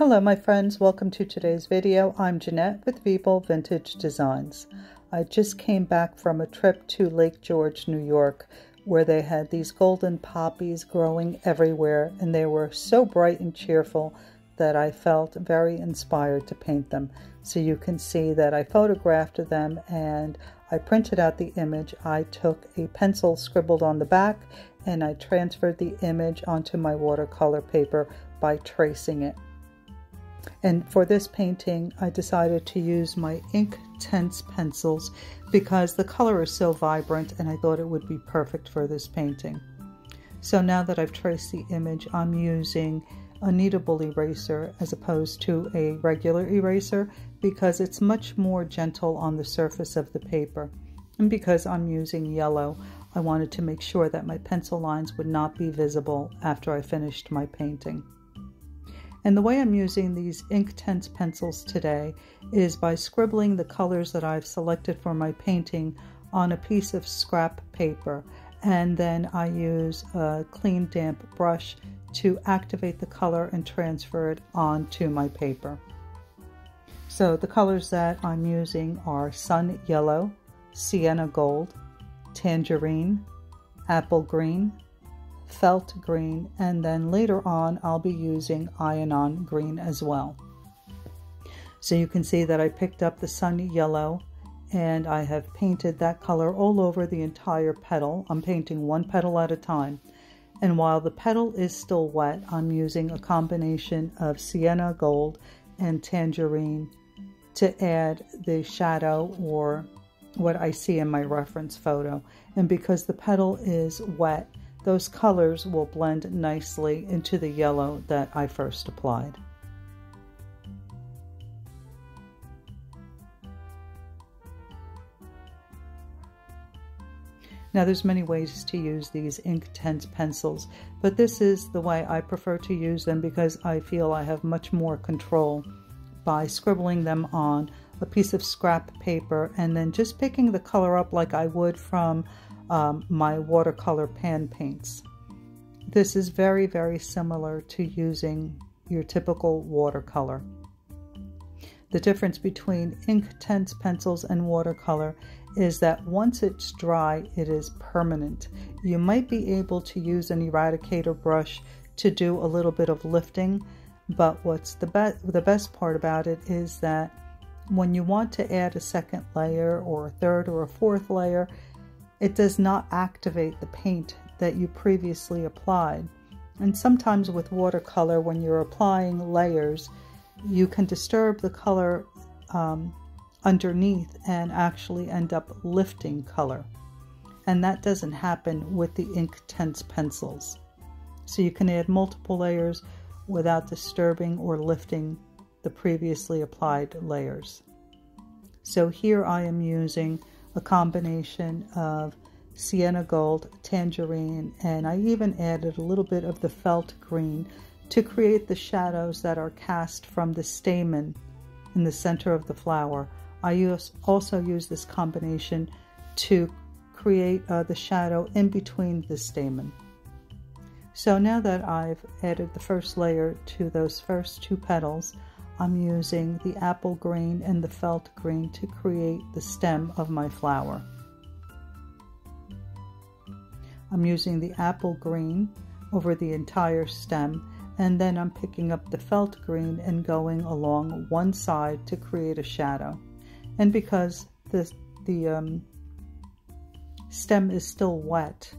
Hello my friends, welcome to today's video. I'm Jeannette with Vivo Vintage Designs. I just came back from a trip to Lake George, New York, where they had these golden poppies growing everywhere and they were so bright and cheerful that I felt very inspired to paint them. So you can see that I photographed them and I printed out the image. I took a pencil scribbled on the back and I transferred the image onto my watercolor paper by tracing it. And for this painting, I decided to use my Inktense pencils because the color is so vibrant and I thought it would be perfect for this painting. So now that I've traced the image, I'm using a kneadable eraser as opposed to a regular eraser because it's much more gentle on the surface of the paper. And because I'm using yellow, I wanted to make sure that my pencil lines would not be visible after I finished my painting. And the way I'm using these Inktense pencils today is by scribbling the colors that I've selected for my painting on a piece of scrap paper. And then I use a clean damp brush to activate the color and transfer it onto my paper. So the colors that I'm using are Sun Yellow, Sienna Gold, Tangerine, Apple Green, felt green, and then later on I'll be using Iron-On green as well. So you can see that I picked up the sunny yellow and I have painted that color all over the entire petal. I'm painting one petal at a time. And while the petal is still wet, I'm using a combination of sienna gold and tangerine to add the shadow or what I see in my reference photo. And because the petal is wet, those colors will blend nicely into the yellow that I first applied. Now there's many ways to use these Inktense pencils, but this is the way I prefer to use them because I feel I have much more control by scribbling them on a piece of scrap paper and then just picking the color up like I would from um, my watercolor pan paints. This is very, very similar to using your typical watercolor. The difference between Inktense pencils and watercolor is that once it's dry, it is permanent. You might be able to use an eradicator brush to do a little bit of lifting, but what's the, be the best part about it is that when you want to add a second layer or a third or a fourth layer, it does not activate the paint that you previously applied. And sometimes with watercolor, when you're applying layers, you can disturb the color um, underneath and actually end up lifting color. And that doesn't happen with the Inktense pencils. So you can add multiple layers without disturbing or lifting the previously applied layers. So here I am using a combination of sienna gold, tangerine, and I even added a little bit of the felt green to create the shadows that are cast from the stamen in the center of the flower. I use, also use this combination to create uh, the shadow in between the stamen. So now that I've added the first layer to those first two petals, I'm using the apple green and the felt green to create the stem of my flower. I'm using the apple green over the entire stem and then I'm picking up the felt green and going along one side to create a shadow. And because the, the um, stem is still wet,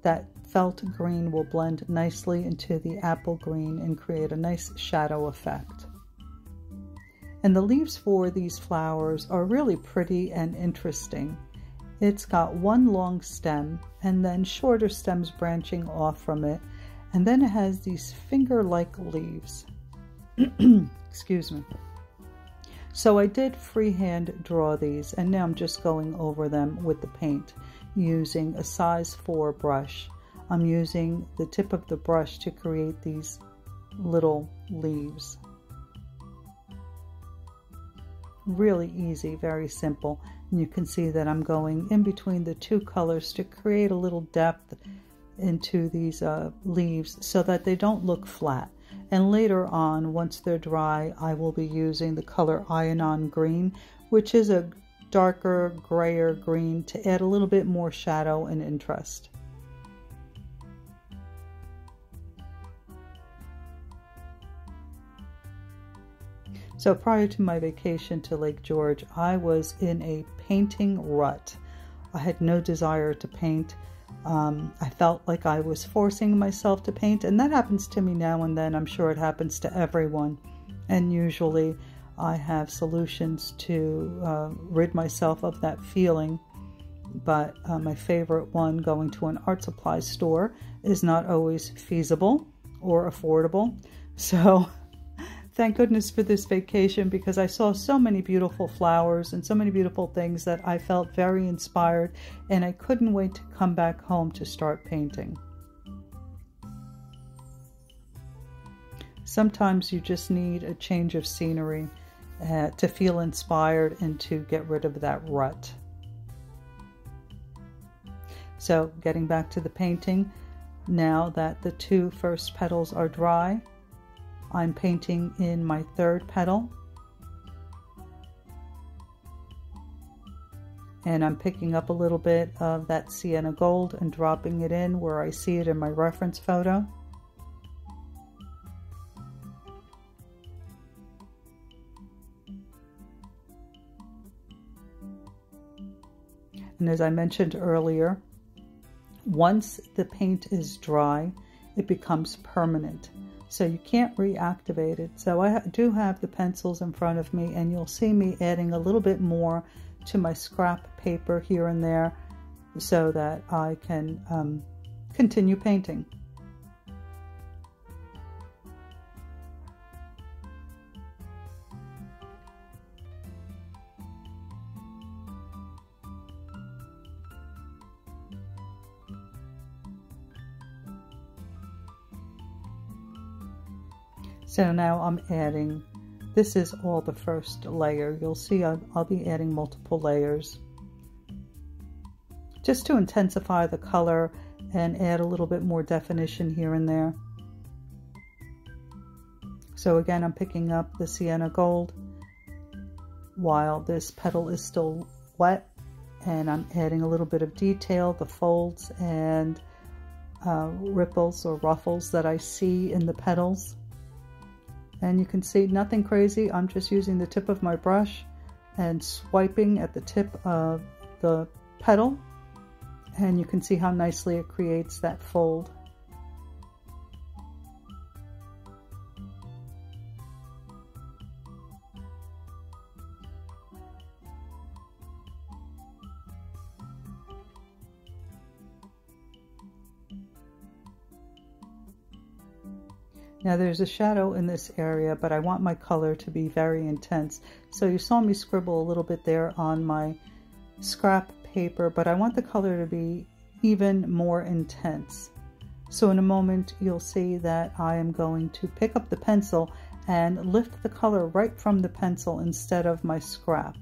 that felt green will blend nicely into the apple green and create a nice shadow effect. And the leaves for these flowers are really pretty and interesting. It's got one long stem and then shorter stems branching off from it. And then it has these finger-like leaves. Excuse me. So I did freehand draw these and now I'm just going over them with the paint using a size 4 brush. I'm using the tip of the brush to create these little leaves really easy, very simple. And you can see that I'm going in between the two colors to create a little depth into these uh, leaves so that they don't look flat. And later on, once they're dry, I will be using the color Ionon Green, which is a darker, grayer green to add a little bit more shadow and interest. So prior to my vacation to Lake George, I was in a painting rut. I had no desire to paint. Um, I felt like I was forcing myself to paint, and that happens to me now and then. I'm sure it happens to everyone. And usually I have solutions to uh, rid myself of that feeling. But uh, my favorite one, going to an art supply store, is not always feasible or affordable. So thank goodness for this vacation because I saw so many beautiful flowers and so many beautiful things that I felt very inspired and I couldn't wait to come back home to start painting. Sometimes you just need a change of scenery uh, to feel inspired and to get rid of that rut. So getting back to the painting, now that the two first petals are dry, I'm painting in my third petal. And I'm picking up a little bit of that sienna gold and dropping it in where I see it in my reference photo. And as I mentioned earlier, once the paint is dry, it becomes permanent so you can't reactivate it. So I do have the pencils in front of me and you'll see me adding a little bit more to my scrap paper here and there so that I can um, continue painting. So now I'm adding, this is all the first layer. You'll see I'll, I'll be adding multiple layers just to intensify the color and add a little bit more definition here and there. So again, I'm picking up the sienna gold while this petal is still wet and I'm adding a little bit of detail, the folds and uh, ripples or ruffles that I see in the petals. And you can see nothing crazy. I'm just using the tip of my brush and swiping at the tip of the petal. And you can see how nicely it creates that fold. Now there's a shadow in this area, but I want my color to be very intense. So you saw me scribble a little bit there on my scrap paper, but I want the color to be even more intense. So in a moment, you'll see that I am going to pick up the pencil and lift the color right from the pencil instead of my scrap.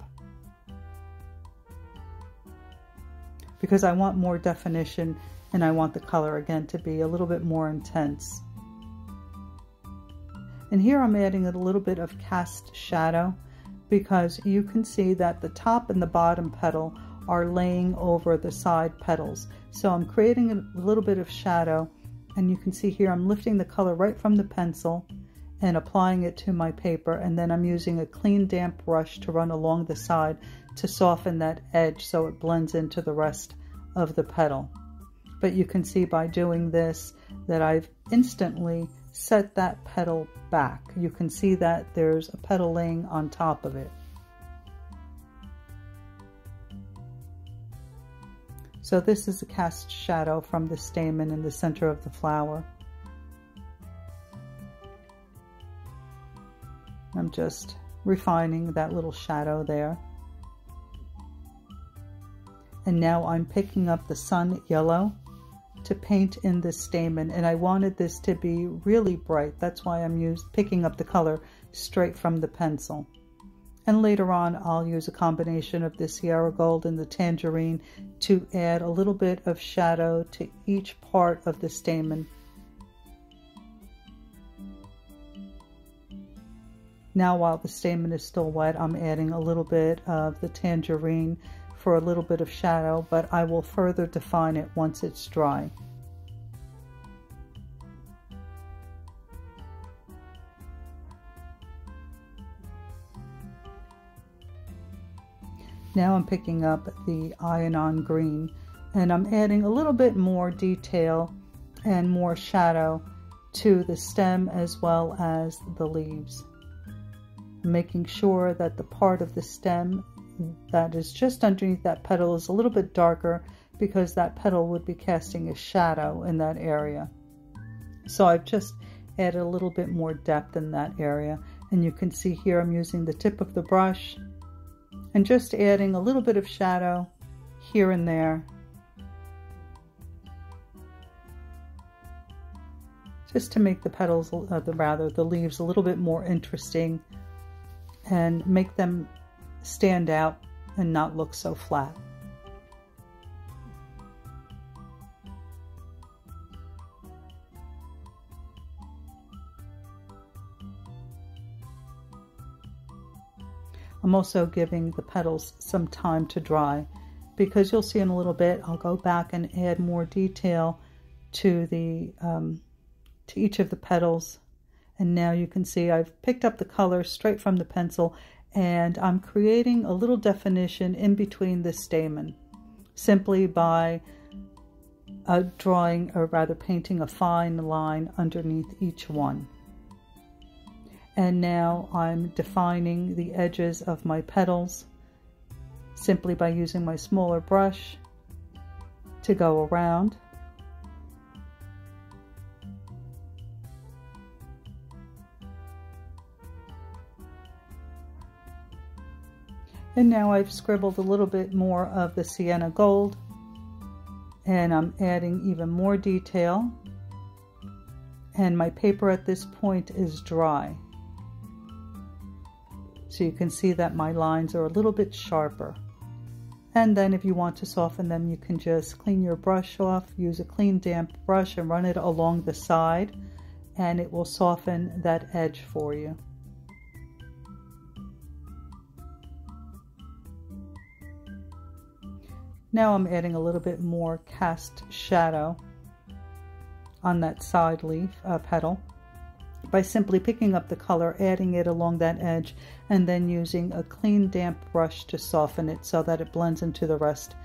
Because I want more definition and I want the color again to be a little bit more intense. And here I'm adding a little bit of cast shadow because you can see that the top and the bottom petal are laying over the side petals. So I'm creating a little bit of shadow and you can see here I'm lifting the color right from the pencil and applying it to my paper and then I'm using a clean damp brush to run along the side to soften that edge so it blends into the rest of the petal. But you can see by doing this that I've instantly set that petal back. You can see that there's a petal laying on top of it. So this is a cast shadow from the stamen in the center of the flower. I'm just refining that little shadow there. And now I'm picking up the sun yellow to paint in this stamen and I wanted this to be really bright. That's why I'm used, picking up the color straight from the pencil. And later on, I'll use a combination of the Sienna Gold and the Tangerine to add a little bit of shadow to each part of the stamen. Now while the stamen is still wet, I'm adding a little bit of the tangerine for a little bit of shadow, but I will further define it once it's dry. Now I'm picking up the Ionon Green and I'm adding a little bit more detail and more shadow to the stem as well as the leaves. Making sure that the part of the stem that is just underneath that petal is a little bit darker because that petal would be casting a shadow in that area. So I've just added a little bit more depth in that area and you can see here I'm using the tip of the brush and just adding a little bit of shadow here and there just to make the petals, uh, the rather the leaves a little bit more interesting and make them stand out and not look so flat. I'm also giving the petals some time to dry because you'll see in a little bit I'll go back and add more detail to the um, to each of the petals and now you can see I've picked up the color straight from the pencil and I'm creating a little definition in between the stamen simply by uh, drawing or rather painting a fine line underneath each one and now I'm defining the edges of my petals simply by using my smaller brush to go around. And now I've scribbled a little bit more of the sienna gold and I'm adding even more detail and my paper at this point is dry. So you can see that my lines are a little bit sharper. And then if you want to soften them, you can just clean your brush off, use a clean damp brush and run it along the side and it will soften that edge for you. Now I'm adding a little bit more cast shadow on that side leaf uh, petal by simply picking up the color, adding it along that edge, and then using a clean damp brush to soften it so that it blends into the rest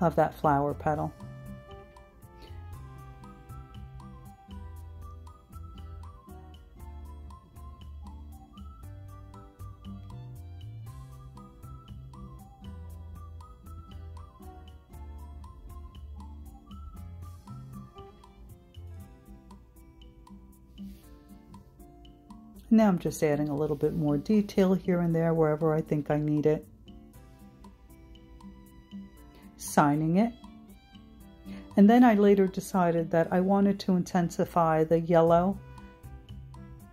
of that flower petal. Now I'm just adding a little bit more detail here and there wherever I think I need it. Signing it. And then I later decided that I wanted to intensify the yellow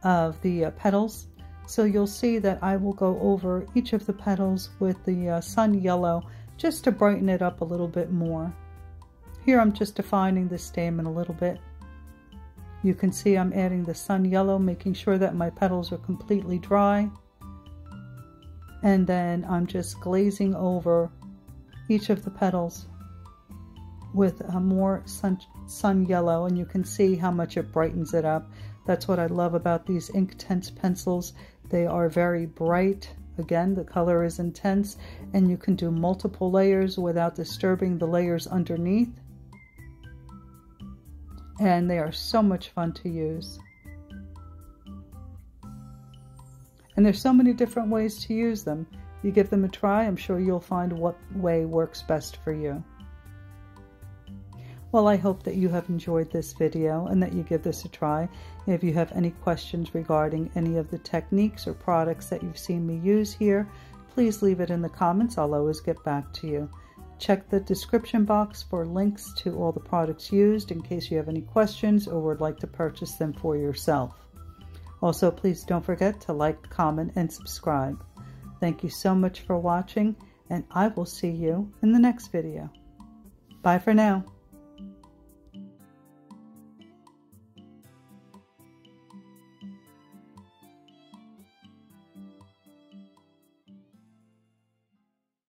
of the uh, petals. So you'll see that I will go over each of the petals with the uh, sun yellow just to brighten it up a little bit more. Here I'm just defining the stamen a little bit. You can see I'm adding the sun yellow, making sure that my petals are completely dry. And then I'm just glazing over each of the petals with a more sun, sun yellow and you can see how much it brightens it up. That's what I love about these Inktense pencils. They are very bright. Again, the color is intense and you can do multiple layers without disturbing the layers underneath and they are so much fun to use. And there's so many different ways to use them. You give them a try, I'm sure you'll find what way works best for you. Well, I hope that you have enjoyed this video and that you give this a try. If you have any questions regarding any of the techniques or products that you've seen me use here, please leave it in the comments. I'll always get back to you. Check the description box for links to all the products used in case you have any questions or would like to purchase them for yourself. Also, please don't forget to like, comment, and subscribe. Thank you so much for watching, and I will see you in the next video. Bye for now.